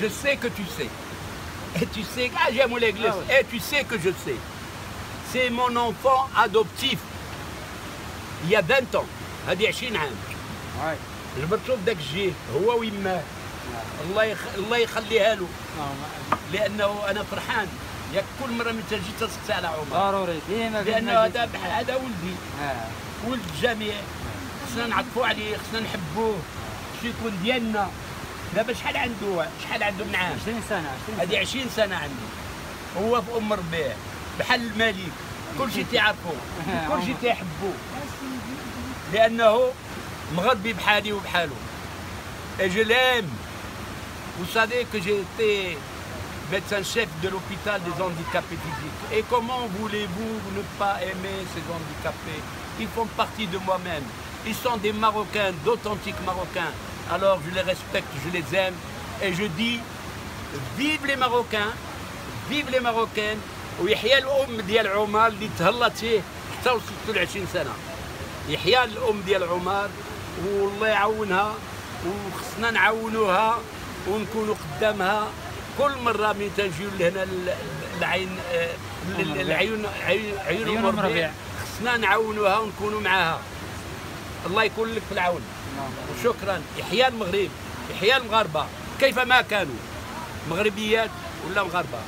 je sais que tu sais. Et tu sais, ah j'aime l'église, Ah ouais. et tu sais que je sais. C'est mon enfant adoptif. Il y a 20 ans. هذه 20 عام. Ouais. جبرتو بداك الجيه هو ويماه الله يخ... الله يخليها له لأنه أنا فرحان ياك كل مره من تجي تسقط على عمر ضروري ديما لأنه. هذا هذا ولدي. ولد الجميع خصنا نعطفوا عليه خصنا نحبوه شو يكون ديالنا دابا شحال عنده شحال عنده من عام 20 سنة 20 سنة هذه 20 سنه عنده هو في ام ربيع بحال الملك كل شيء تعرفوه كل شيء تيحبوه لانه مغربي بحالي وبحاله et je l'aime vous savez que j'ai été médecin chef de l'hôpital des handicapés physiques et comment voulez-vous ne pas aimer ces handicapés ils font partie de moi-même ils sont des Marocains d'authentiques Marocains alors je les respecte je les aime et je dis vive les Marocains vive les Marocaines ويحيى الام ديال عمر اللي تهلت فيه حتى وصلت ل 20 سنه يحيى الام ديال عمر والله يعاونها وخصنا نعاونوها ونكونوا قدامها كل مره من تنجيو لهنا ال- العين آه، ال- ال- العيون عيون عيون عيون ام أم ربيع ربيع. خصنا نعاونوها ونكونوا معاها الله يكون لك في العون وشكرا. يحيى المغرب يحيى المغاربة. كيفما كانوا؟ مغربيات ولا مغاربة؟